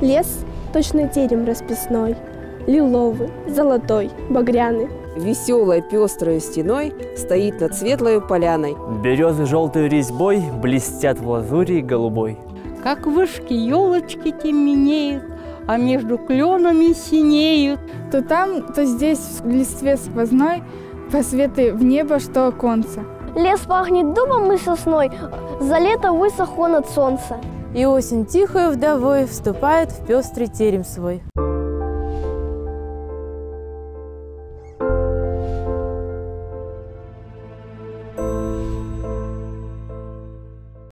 Лес – точно терем расписной, Лиловый, золотой, багряный. Веселой пестрой стеной стоит над светлой поляной. Березы желтой резьбой блестят в лазури голубой. Как вышки елочки теменеют, а между кленами синеют. То там, то здесь в листве сквозной посветы в небо, что оконца. Лес пахнет дубом и сосной, за лето высох он от солнца. И осень тихой вдовой вступает в пестрый терем свой.